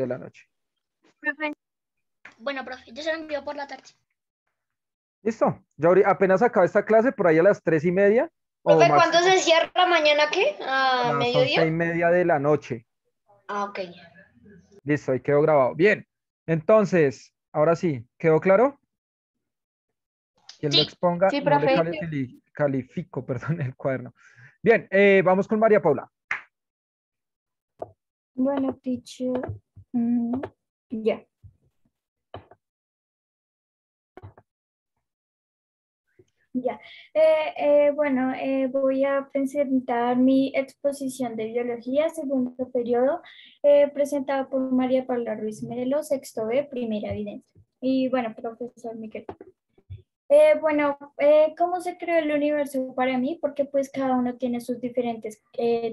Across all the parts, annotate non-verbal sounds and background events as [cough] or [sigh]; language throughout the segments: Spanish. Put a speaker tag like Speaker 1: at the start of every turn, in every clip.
Speaker 1: de la noche.
Speaker 2: Bueno, profe, yo se lo envío por la tarde.
Speaker 1: ¿Listo? Ya apenas acaba esta clase, por ahí a las tres y media.
Speaker 3: Profe, ¿cuándo se cierra mañana qué? ¿A,
Speaker 1: a
Speaker 3: mediodía?
Speaker 1: y media de la noche.
Speaker 3: Ah, ok.
Speaker 1: Listo, ahí quedó grabado. Bien, entonces, ahora sí, ¿quedó claro? Quien lo
Speaker 2: Sí.
Speaker 1: exponga,
Speaker 4: Sí,
Speaker 1: no le
Speaker 4: profe.
Speaker 1: cali- califico, [laughs] perdón, el cuaderno. Bien, eh, vamos con María Paula.
Speaker 4: Bueno, teacher. Mm, ya. Ya. Eh, eh, bueno, eh, voy a presentar mi exposición de biología, segundo periodo, presentada por María Paula Ruiz Melo, sexto B, primera evidencia. Y bueno, profesor Miquel. Bueno, ¿cómo se creó el universo para mí? Porque pues cada uno tiene sus diferentes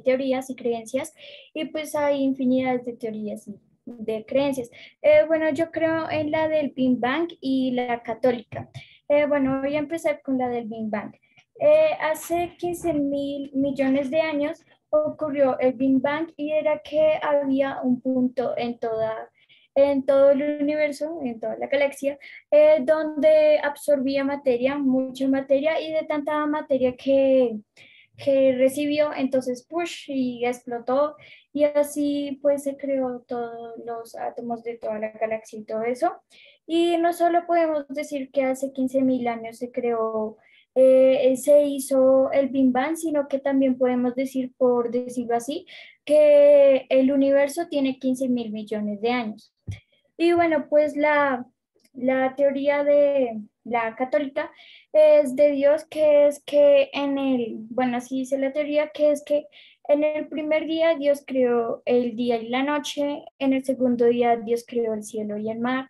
Speaker 4: teorías y creencias y pues hay infinidades de teorías de creencias. Eh, bueno, yo creo en la del Big Bang y la católica. Eh, bueno, voy a empezar con la del Big Bang. Eh, hace 15 mil millones de años ocurrió el Big Bang y era que había un punto en toda en todo el universo, en toda la galaxia, donde absorbía materia, mucha materia, y de tanta materia que, que recibió, entonces push y explotó, y así pues se creó todos los átomos de toda la galaxia y todo eso. Y no solo podemos decir que hace 15.000 años se creó, eh, se hizo el Big Bang, sino que también podemos decir, por decirlo así, que el universo tiene 15 mil millones de años. Y bueno, pues la, la teoría de la católica es de Dios, que es que en el, bueno, así dice la teoría, que es que en el primer día Dios creó el día y la noche, en el segundo día Dios creó el cielo y el mar,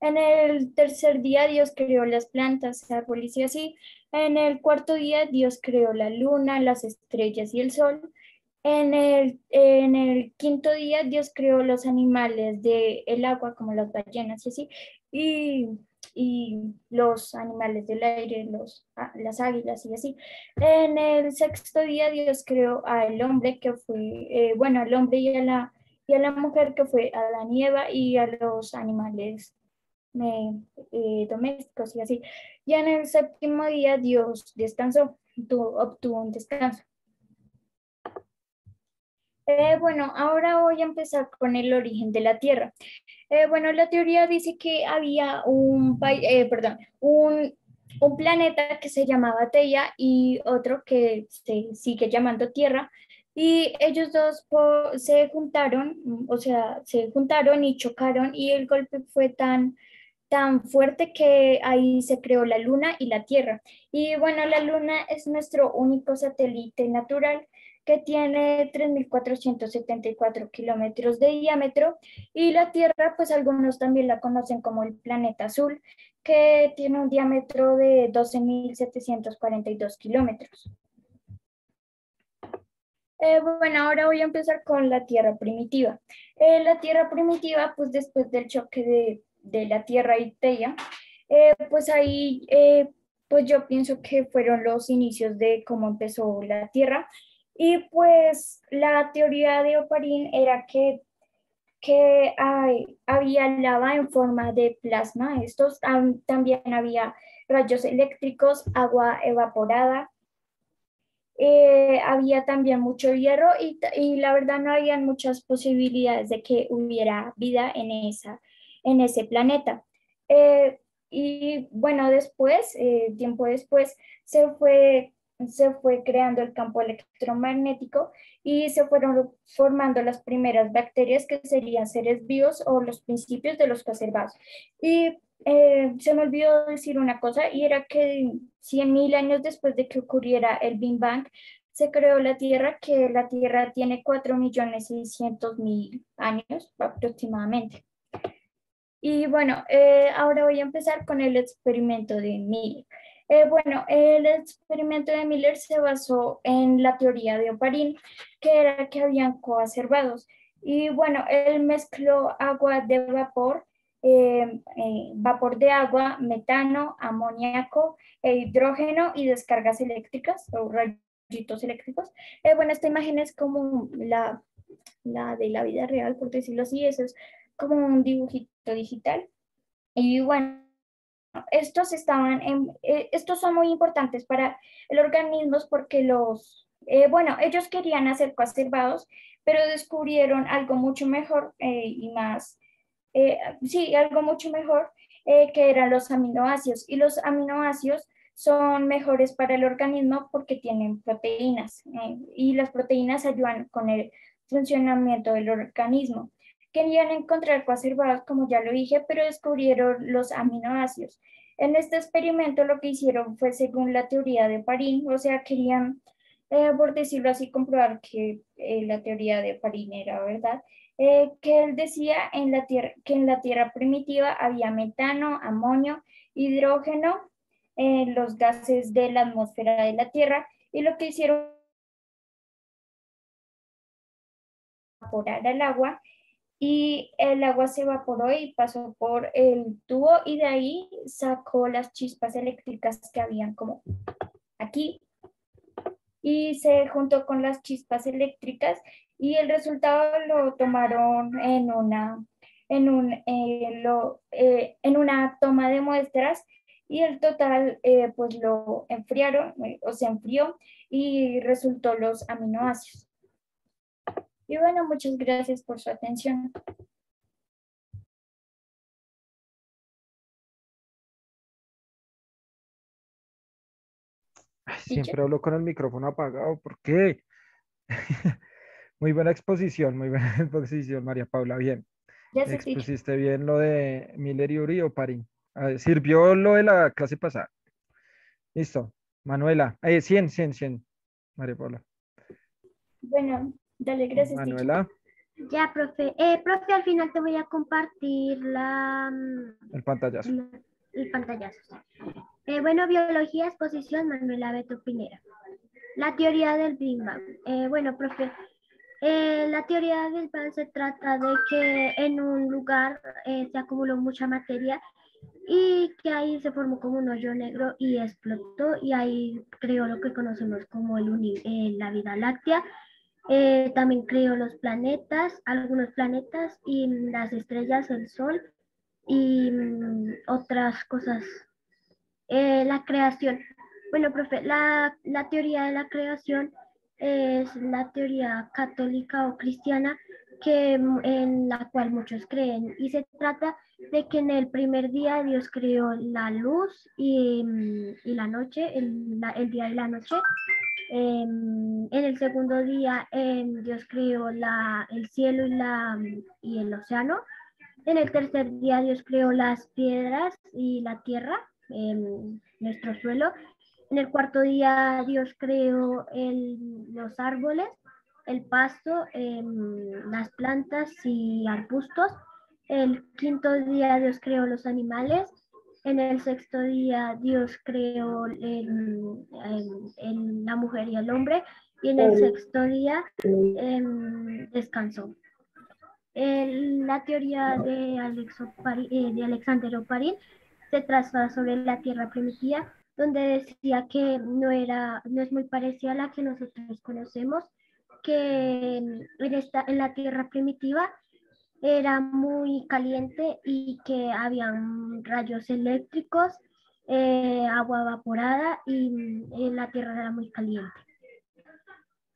Speaker 4: en el tercer día Dios creó las plantas, árboles y así, en el cuarto día Dios creó la luna, las estrellas y el sol, en el, en el quinto día Dios creó los animales del agua, como las ballenas y así, y, y los animales del aire, los, ah, las águilas y así. En el sexto día Dios creó al hombre que fue, eh, bueno, al hombre y a, la, y a la mujer que fue Adán y Eva y a los animales eh, domésticos y así. Y en el séptimo día Dios descansó, tuvo, obtuvo un descanso. Eh, bueno, ahora voy a empezar con el origen de la Tierra. Eh, bueno, la teoría dice que había un, eh, perdón, un, un, planeta que se llamaba Teia y otro que se sigue llamando Tierra. Y ellos dos se juntaron, o sea, se juntaron y chocaron y el golpe fue tan, tan fuerte que ahí se creó la Luna y la Tierra. Y bueno, la Luna es nuestro único satélite natural que tiene 3.474 kilómetros de diámetro y la Tierra, pues algunos también la conocen como el planeta azul, que tiene un diámetro de 12.742 kilómetros. Eh, bueno, ahora voy a empezar con la Tierra primitiva. Eh, la Tierra primitiva, pues después del choque de, de la Tierra y Teia, eh, pues ahí, pues yo pienso que fueron los inicios de cómo empezó la Tierra. Y pues la teoría de Oparín era que, que hay, había lava en forma de plasma. Estos también había rayos eléctricos, agua evaporada. Eh, había también mucho hierro y, y, la verdad no había muchas posibilidades de que hubiera vida en, esa, en ese planeta. Eh, y bueno, después, eh, tiempo después, se fue se fue creando el campo electromagnético y se fueron formando las primeras bacterias que serían seres vivos o los principios de los conservados. Y eh, se me olvidó decir una cosa y era que 100.000 años después de que ocurriera el Big Bang, se creó la Tierra, que la Tierra tiene 4.600.000 años aproximadamente. Y bueno, eh, ahora voy a empezar con el experimento de Miller. Eh, bueno, el experimento de Miller se basó en la teoría de Oparín, que era que habían coacervados. Y bueno, él mezcló agua de vapor, eh, eh, vapor de agua, metano, amoníaco, e hidrógeno y descargas eléctricas o rayitos eléctricos. bueno, esta imagen es como la, la de la vida real, por decirlo así. Es como un dibujito digital. Y bueno, estos estaban eh, estos son muy importantes para el organismo porque los, eh, bueno, ellos querían hacer conservados, pero descubrieron algo mucho mejor eh, y más, sí, algo mucho mejor que eran los aminoácidos. Y los aminoácidos son mejores para el organismo porque tienen proteínas y las proteínas ayudan con el funcionamiento del organismo. Querían encontrar coacervados, como ya lo dije, pero descubrieron los aminoácidos. En este experimento lo que hicieron fue según la teoría de Parín, o sea, querían, eh, por decirlo así, comprobar que eh, la teoría de Parín era verdad, eh, que él decía en la tierra, que en la Tierra primitiva había metano, amonio, hidrógeno, los gases de la atmósfera de la Tierra, y lo que hicieron evaporar el agua y el agua se evaporó y pasó por el tubo y de ahí sacó las chispas eléctricas que habían como aquí y se juntó con las chispas eléctricas y el resultado lo tomaron en una en un eh, eh, en una toma de muestras y el total eh, pues lo enfriaron o se enfrió y resultó los aminoácidos. Y bueno, muchas gracias por su atención.
Speaker 1: siempre hablo con el micrófono apagado. ¿Por qué? [laughs] muy buena exposición, muy buena [laughs] exposición, María Paula. Bien. Expusiste bien lo de Miller y Uri o Parín. sirvió lo de la clase pasada. Listo. Manuela. Eh, 100, 100, 100. María Paula.
Speaker 4: Bueno, Dale, gracias.
Speaker 1: Manuela.
Speaker 2: Ya, profe. Eh, profe, al final te voy a compartir la...
Speaker 1: El pantallazo.
Speaker 2: el pantallazo. Eh, bueno, biología, exposición, Manuela Beto Pinera. La teoría del Big Bang. Eh, bueno, profe, la teoría del Big Bang se trata de que en un lugar se acumuló mucha materia y que ahí se formó como un hoyo negro y explotó y ahí creó lo que conocemos como el la vida láctea eh, también creo los planetas, algunos planetas y las estrellas, el sol y mm, otras cosas. Eh, la creación. Bueno, profe, la, la teoría de la creación es la teoría católica o cristiana que, mm, en la cual muchos creen y se trata de que en el primer día Dios creó la luz y, mm, y la noche, el, el, día y la noche, en el segundo día Dios creó la, el cielo y, la, y el océano. En el tercer día Dios creó las piedras y la tierra, nuestro suelo. En el cuarto día Dios creó los árboles, el pasto, las plantas y arbustos. El quinto día Dios creó los animales. En el sexto día Dios creó la mujer y el hombre y en el sexto día em, descansó. la teoría de, eh, de Alexander Oparin se trata sobre la tierra primitiva, donde decía que no, era, no es muy parecida a la que nosotros conocemos, que en, esta, en la tierra primitiva era muy caliente y que habían rayos eléctricos, eh, agua evaporada y eh, la tierra era muy caliente.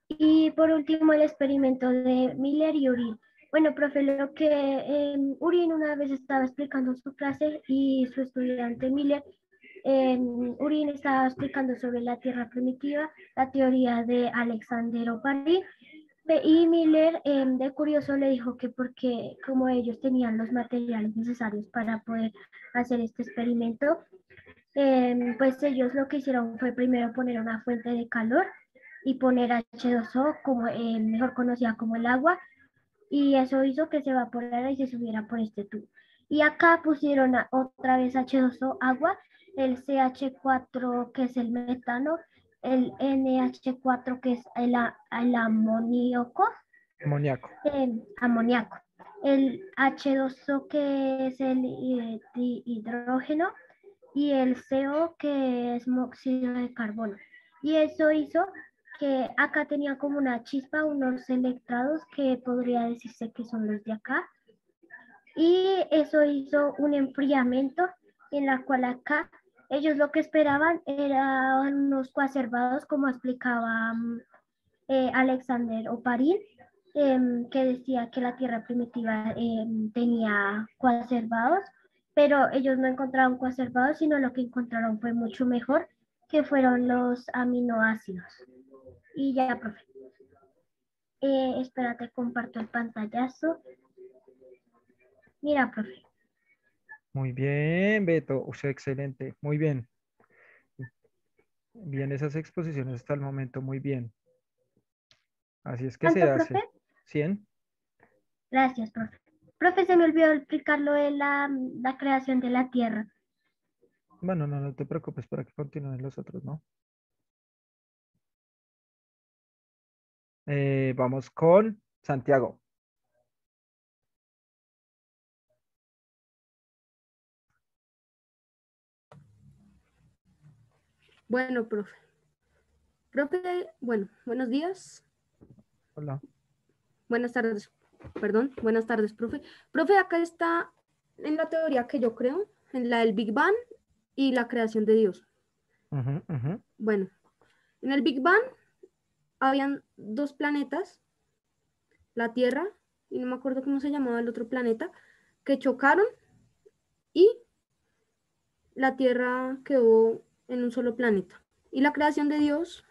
Speaker 2: Y por último, el experimento de Miller y Urin. Bueno, profe, lo que eh, Urin una vez estaba explicando su clase y su estudiante Miller, eh, Urin estaba explicando sobre la Tierra primitiva, la teoría de Alexander Oparin y Miller, em, de curioso, le dijo que porque como ellos tenían los materiales necesarios para poder hacer este experimento, em, pues ellos lo que hicieron fue primero poner una fuente de calor y poner H2O, como em, mejor conocida como el agua, y eso hizo que se evaporara y se subiera por este tubo. Y acá pusieron otra vez H2O, agua, el CH4, que es el metano, el NH4 que es el, el amoníaco.
Speaker 1: Amoníaco.
Speaker 2: El amoníaco. El H2O que es el hidrógeno y el CO que es monóxido de carbono. Y eso hizo que acá tenía como una chispa, unos electrodos que podría decirse que son los de acá. Y eso hizo un enfriamiento en la cual acá ellos lo que esperaban eran unos coacervados, como explicaba mm, eh, Alexander Oparin, em, que decía que la Tierra primitiva em, tenía coacervados, pero ellos no encontraron coacervados, sino lo que encontraron fue mucho mejor, que fueron los aminoácidos. Y ya, profe. Eh, espérate, comparto el pantallazo. Mira, profe.
Speaker 1: Muy bien, Beto. Usted excelente. Muy bien. Bien, esas exposiciones hasta el momento, muy bien. Así es que se hace. Profe? 100.
Speaker 2: Gracias, profe. Profe, se me olvidó explicarlo de la, la creación de la Tierra.
Speaker 1: Bueno, no, no te preocupes para que continúen los otros, ¿no? Eh, vamos con Santiago.
Speaker 5: Bueno, profe. Profe, bueno, buenos días.
Speaker 1: Hola.
Speaker 5: Buenas tardes, perdón, buenas tardes, profe. Profe, acá está en la teoría que yo creo, en la del Big Bang y la creación de Dios. Bueno, en el Big Bang habían dos planetas, la Tierra y no me acuerdo cómo se llamaba el otro planeta, que chocaron y la Tierra quedó en un solo planeta. Y la creación de Dios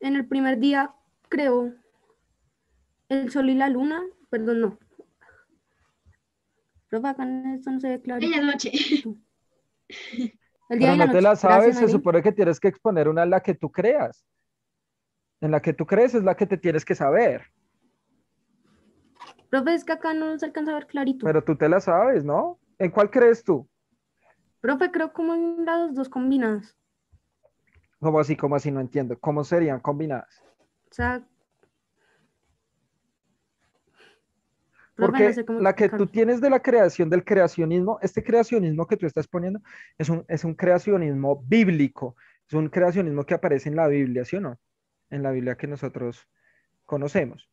Speaker 5: en el primer día creó el sol y la luna, perdón, no. Pero acá esto no se ve claro.
Speaker 3: En noche. [laughs]
Speaker 1: El día Pero no te la sabes, se supone que tienes que exponer una en la que tú creas. En la que tú crees es la que te tienes que saber.
Speaker 5: Profe, es que acá no se alcanza a ver clarito.
Speaker 1: Pero tú te la sabes, ¿no? ¿En cuál crees tú?
Speaker 5: Profe, creo como en las dos combinadas.
Speaker 1: ¿Cómo así? ¿Cómo así? No entiendo. ¿Cómo serían combinadas?
Speaker 5: O sea...
Speaker 1: Porque la que tú tienes de la creación, del creacionismo, este creacionismo que tú estás poniendo es un, es un creacionismo bíblico, es un creacionismo que aparece en la Biblia, ¿sí o no? En la Biblia que nosotros conocemos.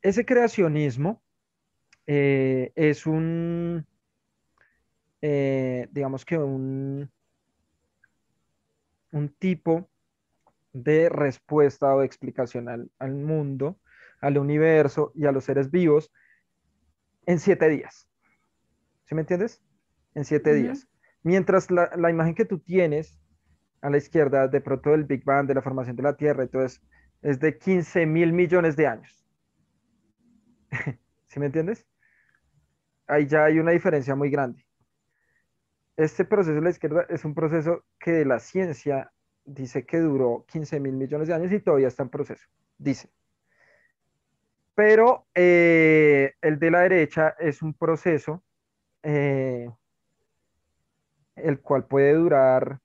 Speaker 1: Ese creacionismo eh, es un, eh, digamos que un, un tipo de respuesta o explicación al, mundo, al universo y a los seres vivos en siete días. ¿Sí me entiendes? En siete días. Mientras la, la, imagen que tú tienes a la izquierda de pronto del Big Bang, de la formación de la Tierra, entonces es de 15 mil millones de años. [laughs] ¿Sí me entiendes? Ahí ya hay una diferencia muy grande. Este proceso de la izquierda es un proceso que la ciencia dice que duró 15 mil millones de años y todavía está en proceso, dice. Pero eh, el de la derecha es un proceso eh, el cual puede durar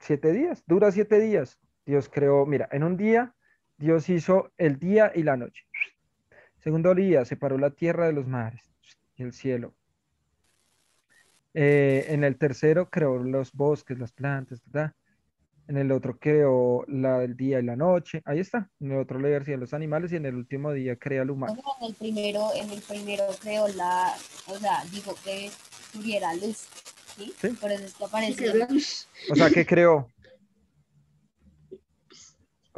Speaker 1: siete días, dura siete días. Dios creó, mira, en un día Dios hizo el día y la noche. Segundo día separó la tierra de los mares el cielo. Eh, en el tercero creó los bosques, las plantas, ¿verdad? En el otro creó la, el día y la noche. Ahí está. En el otro le de los animales y en el último día crea el humano.
Speaker 6: En el primero, en el primero creó la, o sea, dijo que tuviera luz. ¿sí? Por eso es que aparece.
Speaker 1: O sea, ¿qué creó?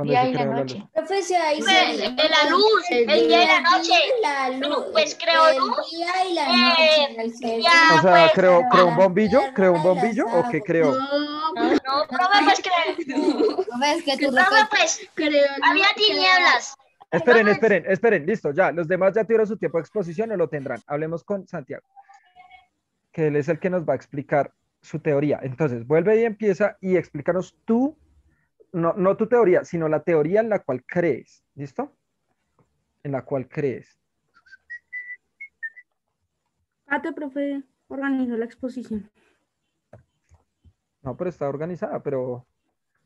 Speaker 3: Día y la noche. Pues, de la luz, el, día y la noche. La luz, pues creo
Speaker 6: luz. El día y la noche. o
Speaker 1: sea, pues, creo, creo un bombillo, creo un bombillo o qué creo.
Speaker 3: No, no, profe, pues creo. [laughs]
Speaker 6: Profe, que tú
Speaker 3: profe, pues creo. Había tinieblas.
Speaker 1: Esperen, esperen, esperen, listo, ya. Los demás ya tuvieron su tiempo de exposición o lo tendrán. Hablemos con Santiago, que él es el que nos va a explicar su teoría. Entonces, vuelve y empieza y explícanos tú no, no tu teoría, sino la teoría en la cual crees. ¿Listo? En la cual crees.
Speaker 5: Ate, profe, organizó la exposición.
Speaker 1: No, pero está organizada, pero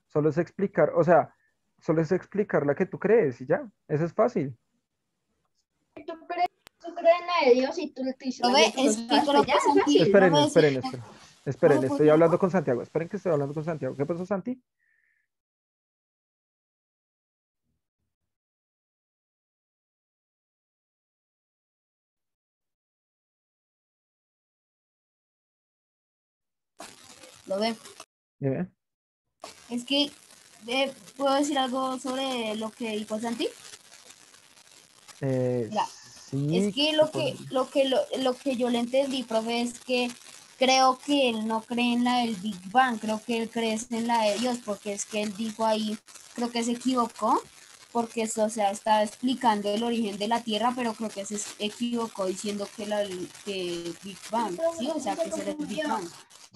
Speaker 1: solo es explicar, o sea, solo es explicar la que tú crees y ya, eso es fácil.
Speaker 3: Tú crees, tú crees en la de Dios y tú le dices.
Speaker 1: Esperen, esperen, esperen. Esperen, estoy hablando con Santiago. Esperen que estoy hablando con Santiago. ¿Qué pasó, Santi?
Speaker 6: Lo ve. Es que, eh, ¿puedo decir algo sobre lo que dijo Santi?
Speaker 1: Eh,
Speaker 6: es que lo que, lo que lo, que yo le entendí, profe, es que creo que él no cree en la del Big Bang, creo que él cree en la de Dios, porque es que él dijo ahí, creo que se equivocó, porque eso, o sea, está explicando el origen de la Tierra, pero creo que se equivocó diciendo que la que Big Bang, sí, o sea, que es el Big Bang.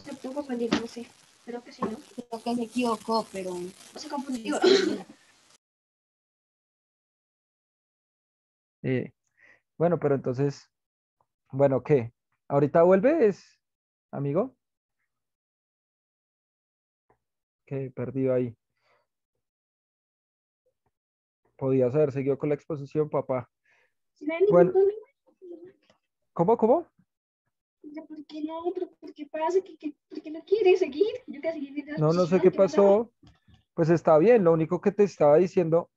Speaker 5: No sé, creo que sí, ¿no?
Speaker 6: Creo que se equivocó, pero...
Speaker 5: No se confundió. [laughs]
Speaker 1: Eh, bueno, pero entonces, bueno, ¿qué? ¿Ahorita vuelves, amigo? ¿Qué perdido ahí? Podías haber seguido con la exposición, papá. Bueno, ¿Cómo, cómo?
Speaker 5: ¿Por qué no? ¿Por qué pasa? ¿Por qué no quiere seguir?
Speaker 1: no, no sé qué pasó. Pues está bien, lo único que te estaba diciendo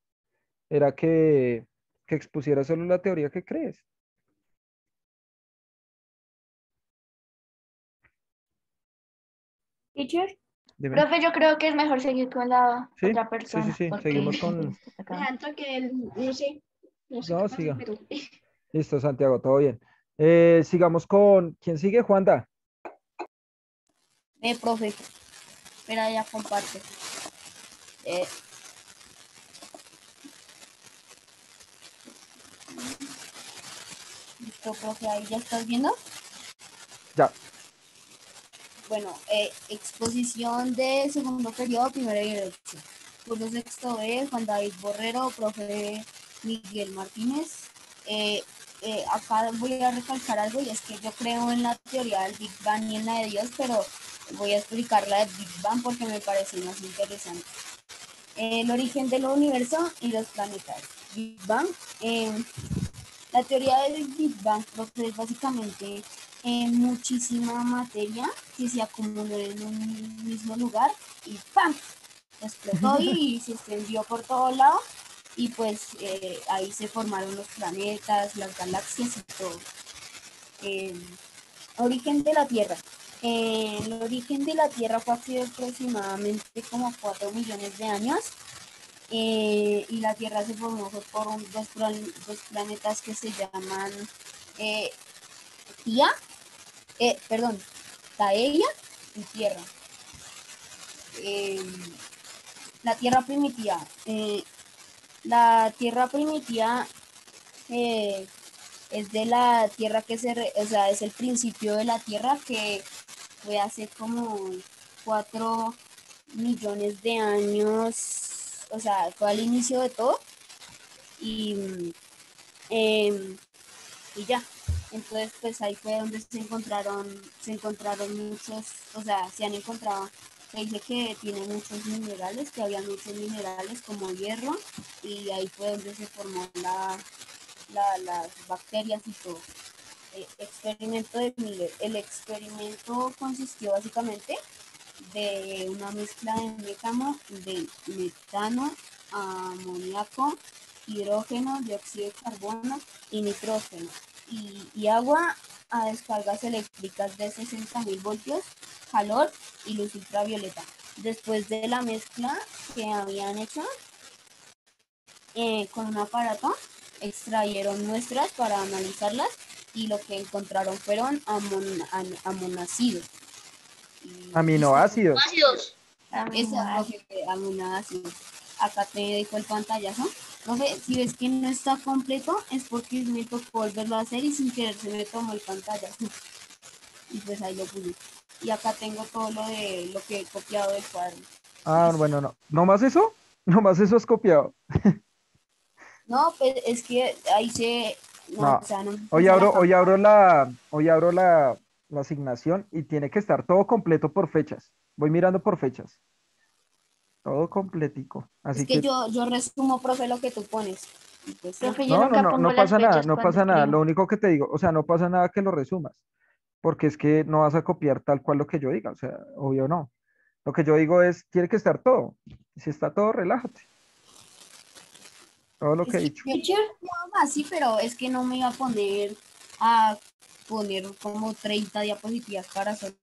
Speaker 1: era que que expusiera solo la teoría que crees.
Speaker 3: Teacher. Profe, yo creo que es mejor seguir con la otra persona.
Speaker 1: Sí, sí, sí, seguimos con... [laughs]
Speaker 5: que no sé. No, sé
Speaker 1: no siga. Listo, Santiago, todo bien. Eh, sigamos con... ¿Quién sigue, Juanda?
Speaker 6: Eh, profe. Espera, ya comparte. Eh, Listo, profe, ahí ya estás viendo.
Speaker 1: Ya.
Speaker 6: Bueno, eh, exposición de segundo periodo, primero y derecho. Curso sexto B, Juan David Borrero, profe Miguel Martínez. Eh, eh, acá voy a recalcar algo y es que yo creo en la teoría del Big Bang y en la de Dios, pero voy a explicar la del Big Bang porque me parece más interesante. el origen del universo y los planetas. Big Bang. La teoría del Big Bang es básicamente eh, muchísima materia que se acumuló en un mismo lugar y ¡pam! explotó y se extendió por todo lado y pues eh, ahí se formaron los planetas, las galaxias y todo. Eh, origen de la Tierra. el origen de la Tierra fue hace aproximadamente como 4 millones de años eh, y la Tierra se formó por dos, planetas que se llaman eh, Tía, eh, perdón, Taella y Tierra. la Tierra primitiva. La Tierra primitiva es de la Tierra que se, o sea, es el principio de la Tierra que fue hace como cuatro millones de años o sea, fue al inicio de todo y, em, y ya. Entonces, pues ahí fue donde se encontraron, se encontraron muchos, o sea, se han encontrado, se dice que tiene muchos minerales, que había muchos minerales como hierro, y ahí fue donde se formó la, las bacterias y todo. Eh, experimento de Miller. El experimento consistió básicamente de una mezcla de metano, de metano, amoníaco, hidrógeno, dióxido de carbono y nitrógeno y, agua a descargas eléctricas de 60.000 voltios, calor y luz ultravioleta. Después de la mezcla que habían hecho eh, con un aparato, extrayeron muestras para analizarlas y lo que encontraron fueron amon, amonácidos
Speaker 1: Aminoácidos.
Speaker 3: Ácidos.
Speaker 6: Aminoácidos. Acá te dejo el pantallazo. Profe, si ves que no está completo, es porque me tocó volverlo a hacer y sin querer se me tomó el pantallazo. Y pues ahí lo puse. Y acá tengo todo lo de lo que he copiado del cuadro.
Speaker 1: Ah, bueno, no. ¿No más eso? ¿No más eso es copiado? [laughs]
Speaker 6: no, pues es que ahí se...
Speaker 1: No, hoy abro, hoy abro la, hoy abro la, la asignación y tiene que estar todo completo por fechas. Voy mirando por fechas. Todo completico. Así
Speaker 6: es que, yo, yo resumo, profe, lo que tú pones.
Speaker 1: Pues, no, no, no, no pasa nada, no pasa nada. Lo único que te digo, o sea, no pasa nada que lo resumas, porque es que no vas a copiar tal cual lo que yo diga, o sea, obvio no. Lo que yo digo es, tiene que estar todo. Si está todo, relájate. Todo lo que he dicho.
Speaker 6: No, así, pero es que no me iba a poner a poner como 30 diapositivas para hacerlo.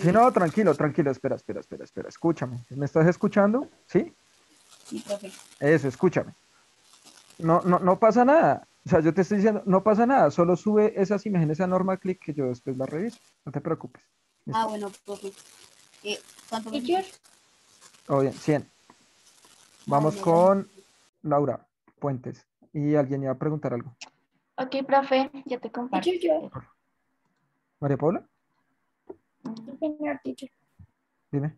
Speaker 1: Sí, no, tranquilo, tranquilo, espera, espera, espera, espera, escúchame. ¿Me estás escuchando? ¿Sí?
Speaker 6: Sí, profe.
Speaker 1: Eso, escúchame. No, no, no pasa nada. O sea, yo te estoy diciendo, no pasa nada, solo sube esas imágenes a norma click que yo después las reviso. No te preocupes.
Speaker 6: Ah, bueno, profe. Eh, ¿Cuánto
Speaker 1: Oh, bien, 100. Vamos con Laura Puentes. Y alguien iba a preguntar algo.
Speaker 3: Ok, profe, ya te comparto.
Speaker 1: María Paula.
Speaker 4: Señor teacher.
Speaker 1: Dime.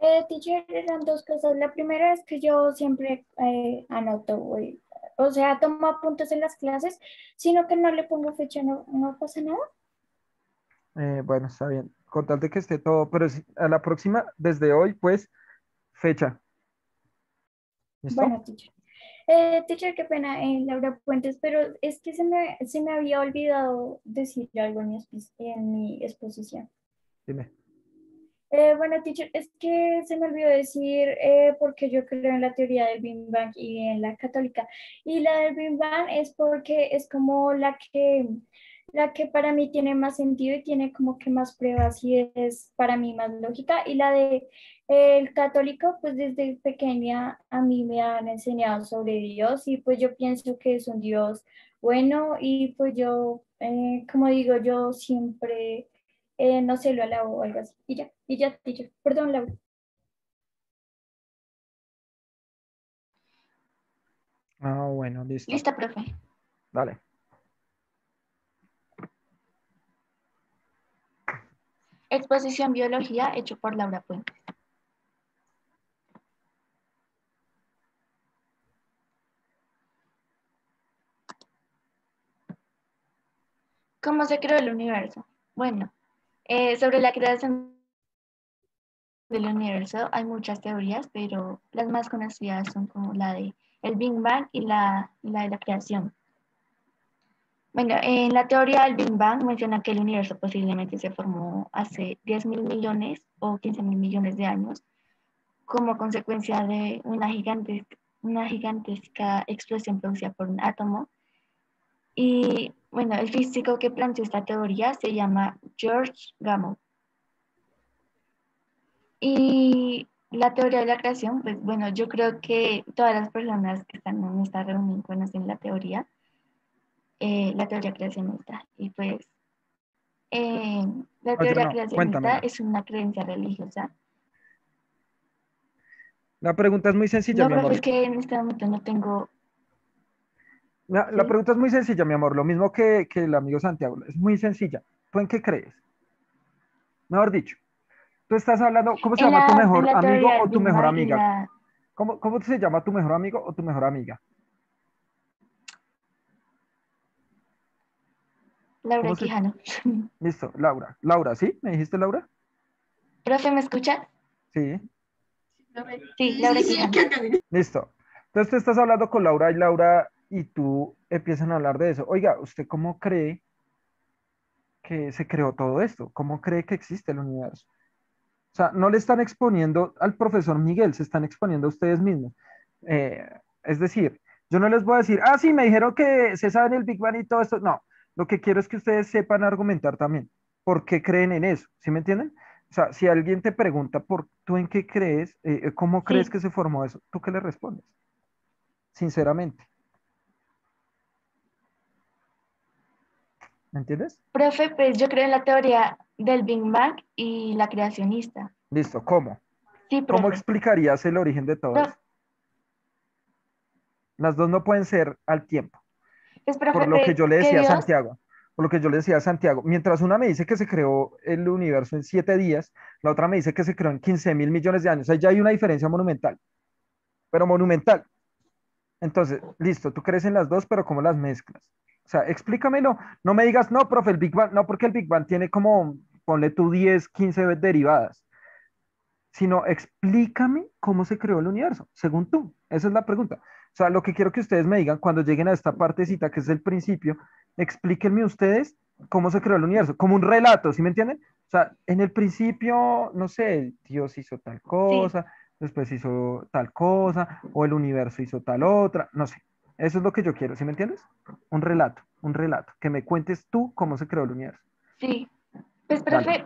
Speaker 4: Eh, teacher, eran dos cosas. La primera es que yo siempre eh, anoto, o sea, tomo apuntes en las clases, sino que no le pongo fecha, no, no pasa nada.
Speaker 1: Eh, bueno, está bien. Con tal de que esté todo, pero a la próxima, desde hoy, pues, fecha.
Speaker 4: ¿Listo? Bueno, teacher. Eh, teacher, qué pena, eh, Laura Puentes, pero es que se me, se me había olvidado decir algo en mi, en mi exposición.
Speaker 1: Dime.
Speaker 4: Eh, bueno, teacher, es que se me olvidó decir porque yo creo en la teoría del Big Bang y en la católica. Y la del Big Bang es porque es como la que, la que para mí tiene más sentido y tiene como que más pruebas y es para mí más lógica. Y la de el católico, pues desde pequeña a mí me han enseñado sobre Dios y pues yo pienso que es un Dios bueno y pues yo, eh, como digo, yo siempre eh, no sé, lo alabo o algo así. Y ya, y ya, teacher. Perdón, Laura.
Speaker 1: Ah, bueno, listo.
Speaker 3: Lista, profe.
Speaker 1: Dale.
Speaker 3: Exposición Biología hecho por Laura Puentes. ¿Cómo se creó el universo? Bueno, eh, sobre la creación del universo hay muchas teorías, pero las más conocidas son como la de el Big Bang y la, la de la creación. Bueno, en la teoría del Big Bang menciona que el universo posiblemente se formó hace 10 mil millones o 15 mil millones de años como consecuencia de una gigantesca, una gigantesca explosión producida por un átomo. Y bueno, el físico que planteó esta teoría se llama George Gamow. Y la teoría de la creación, pues bueno, yo creo que todas las personas que están en esta reunión conocen la teoría, eh, la teoría creacionista. Y pues eh, la teoría creacionista es una creencia religiosa.
Speaker 1: La pregunta es muy sencilla,
Speaker 3: no, mi amor. es que en este momento no tengo
Speaker 1: la, pregunta es muy sencilla, mi amor, lo mismo que, el amigo Santiago, es muy sencilla. ¿Tú en qué crees? Mejor dicho, tú estás hablando, ¿cómo se llama tu mejor amigo o tu mejor amiga? ¿Cómo, ¿Cómo se llama tu mejor amigo o tu mejor amiga?
Speaker 3: Laura Quijano. [laughs]
Speaker 1: Listo, Laura. Laura, ¿sí? ¿Me dijiste Laura?
Speaker 3: Profe, ¿me escucha?
Speaker 1: Sí.
Speaker 3: Sí, Laura Quijano.
Speaker 1: Listo. Entonces tú estás hablando con Laura y Laura y tú empiezan a hablar de eso. Oiga, ¿usted cómo cree que se creó todo esto? ¿Cómo cree que existe el universo? O sea, no le están exponiendo al profesor Miguel, se están exponiendo a ustedes mismos. Eh, es decir, yo no les voy a decir, ah, sí, me dijeron que se sabe el Big Bang y todo esto. No, lo que quiero es que ustedes sepan argumentar también por qué creen en eso. ¿Sí me entienden? O sea, si alguien te pregunta por tú en qué crees, eh, cómo crees que se formó eso, ¿tú qué le respondes? Sinceramente. ¿Me entiendes?
Speaker 3: Profe, pues yo creo en la teoría del Big Bang y la creacionista.
Speaker 1: Listo, ¿cómo?
Speaker 3: Sí,
Speaker 1: ¿Cómo explicarías el origen de todo eso? Las dos no pueden ser al tiempo.
Speaker 3: Es,
Speaker 1: por lo que yo le decía a Santiago. Por lo que yo le decía a Santiago. Mientras una me dice que se creó el universo en siete días, la otra me dice que se creó en 15 mil millones de años. Ahí ya hay una diferencia monumental. Pero monumental. Entonces, listo, tú crees en las dos, pero ¿cómo las mezclas? O sea, explícamelo. No me digas, no, profe, el Big Bang, no, porque el Big Bang tiene como, ponle tú 10, 15 derivadas. Sino explícame cómo se creó el universo, según tú. Esa es la pregunta. O sea, lo que quiero que ustedes me digan cuando lleguen a esta partecita, que es el principio, explíquenme ustedes cómo se creó el universo, como un relato, ¿sí me entienden? O sea, en el principio, no sé, Dios hizo tal cosa, después hizo tal cosa, o el universo hizo tal otra, no sé. Eso es lo que yo quiero, ¿sí me entiendes? Un relato. un relato, que me cuentes tú cómo se creó el universo.
Speaker 3: Sí, pues profe,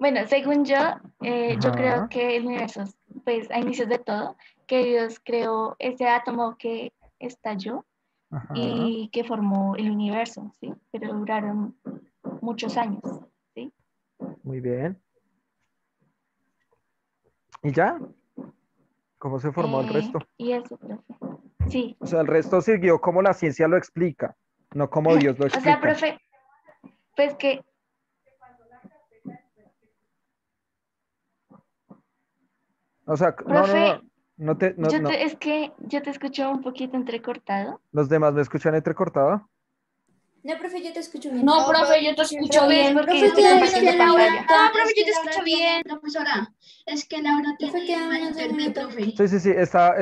Speaker 3: bueno, según yo, eh, yo creo que el universo, pues a inicios de todo, que Dios creó ese átomo que estalló y que formó el universo, ¿sí? Pero duraron muchos años, ¿sí?
Speaker 1: Muy bien. ¿Y ya? ¿Cómo se formó el eh, resto?
Speaker 3: Y eso, profe. Sí.
Speaker 1: O sea, el resto siguió como la ciencia lo explica, no como Dios lo explica. [laughs]
Speaker 3: o sea, profe, pues que...
Speaker 1: O sea, no, no, no, te, no,
Speaker 3: Es que yo te escucho un poquito entrecortado.
Speaker 1: ¿Los demás me escuchan entrecortado?
Speaker 6: No, profe, yo te escucho bien.
Speaker 7: No, profe, yo te escucho bien.
Speaker 6: Profe, es que Laura.
Speaker 7: No, profe, yo te escucho bien. Profesora, es que Laura tiene mal internet, profe.
Speaker 1: Sí, sí, sí, está,